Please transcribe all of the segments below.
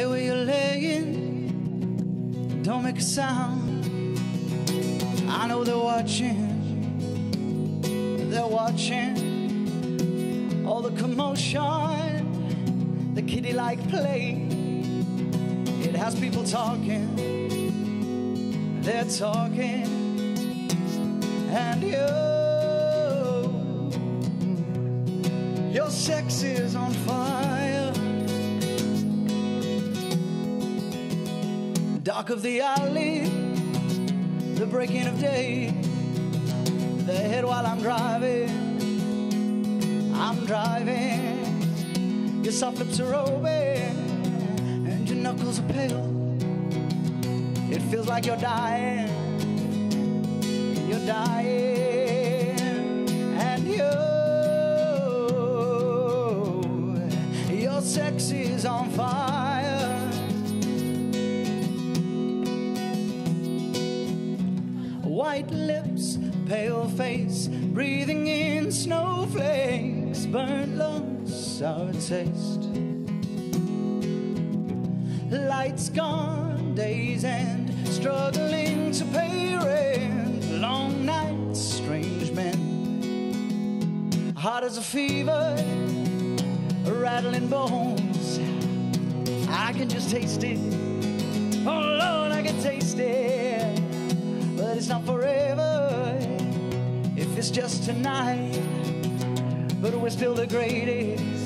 There where you're laying, don't make a sound. I know they're watching, they're watching all the commotion, the kitty like play. It has people talking, they're talking, and you, your sex is on fire. Dark of the alley, the breaking of day. The head while I'm driving, I'm driving. Your soft lips are open, and your knuckles are pale. It feels like you're dying, you're dying, and you, your sex is on fire. White lips, pale face, breathing in snowflakes, burnt lungs, sour taste. Lights gone, days end, struggling to pay rent. Long nights, strange men, hot as a fever, rattling bones. I can just taste it. Oh Lord, I can taste it but it's not forever if it's just tonight. But we're still the greatest.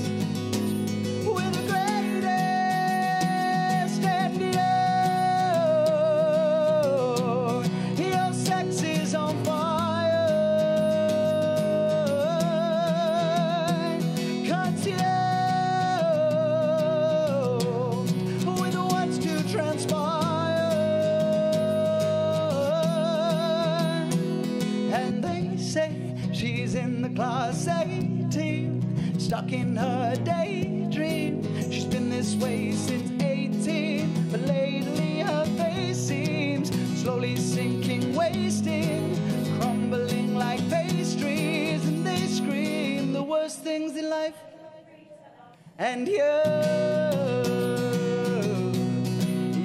In the class 18, stuck in her daydream. She's been this way since 18, but lately her face seems slowly sinking, wasting, crumbling like pastries. And they scream the worst things in life. And you,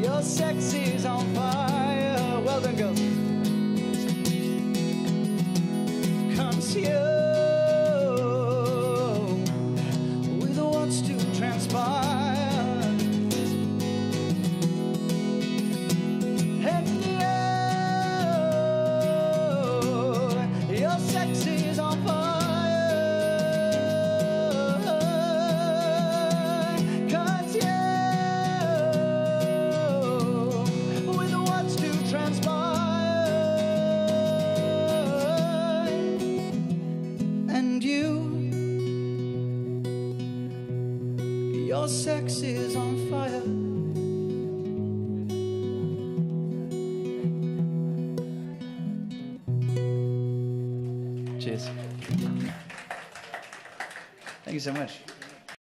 your sex is on fire. Your sex is on fire. Cheers. Thank you so much.